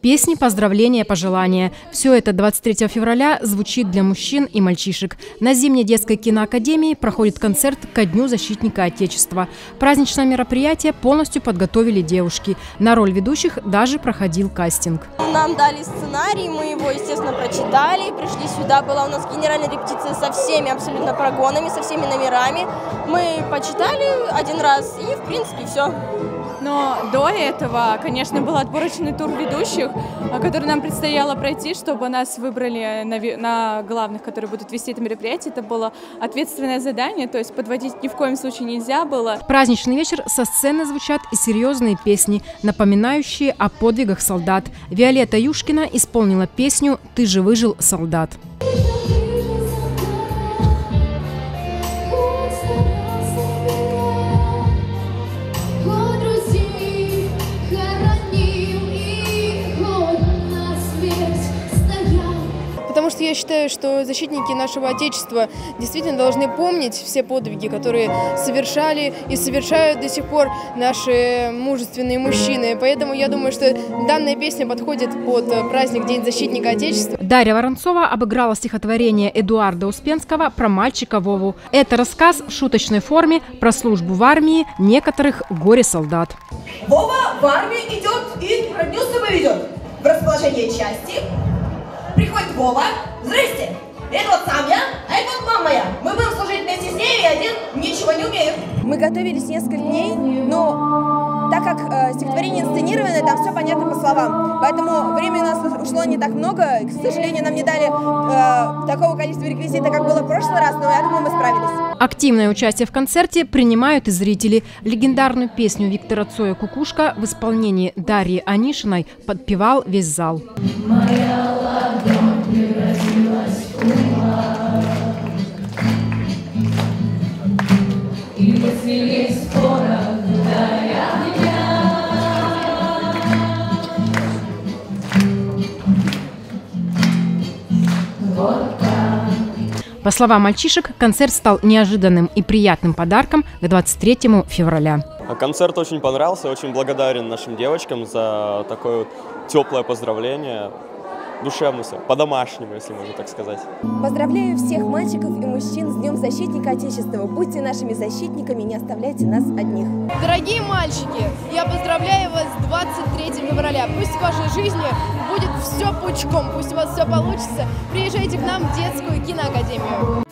Песни, поздравления, пожелания. Все это 23 февраля звучит для мужчин и мальчишек. На Зимней детской киноакадемии проходит концерт ко Дню защитника Отечества. Праздничное мероприятие полностью подготовили девушки. На роль ведущих даже проходил кастинг. Нам дали сценарий, мы его, естественно, прочитали, пришли сюда, была у нас генеральная репетиция со всеми абсолютно прогонами, со всеми номерами. Мы почитали один раз и, в принципе, все. Но до этого, конечно, был отборочный тур ведущих, который нам предстояло пройти, чтобы нас выбрали на, на главных, которые будут вести это мероприятие. Это было ответственное задание, то есть подводить ни в коем случае нельзя было. праздничный вечер со сцены звучат и серьезные песни, напоминающие о подвигах солдат. Виолетта Юшкина исполнила песню «Ты же выжил, солдат». Потому что я считаю, что защитники нашего Отечества действительно должны помнить все подвиги, которые совершали и совершают до сих пор наши мужественные мужчины. Поэтому я думаю, что данная песня подходит под праздник День защитника Отечества. Дарья Воронцова обыграла стихотворение Эдуарда Успенского про мальчика Вову. Это рассказ в шуточной форме про службу в армии некоторых горе-солдат. Вова в армию идет и родню поведет в расположение части, приходит Вова. Здрасте! Это вот сам я, а это вот мама моя. Мы будем служить вместе с ней, и один ничего не умеет. Мы готовились несколько дней, но так как э, стихотворение инсценированное, там все понятно по словам. Поэтому времени у нас ушло не так много. К сожалению, нам не дали э, такого количества реквизита, как было в прошлый раз, но я думаю, мы справились. Активное участие в концерте принимают и зрители. Легендарную песню Виктора Цоя «Кукушка» в исполнении Дарьи Анишиной подпевал весь зал. Моя ладонь По словам мальчишек, концерт стал неожиданным и приятным подарком к 23 февраля. Концерт очень понравился, очень благодарен нашим девочкам за такое вот теплое поздравление душевно все, по-домашнему, если можно так сказать. Поздравляю всех мальчиков и мужчин с Днем Защитника Отечества. Будьте нашими защитниками, не оставляйте нас одних. Дорогие мальчики, я поздравляю вас с 23 февраля. Пусть в вашей жизни будет все пучком, пусть у вас все получится. Приезжайте к нам в детскую киноакадемию.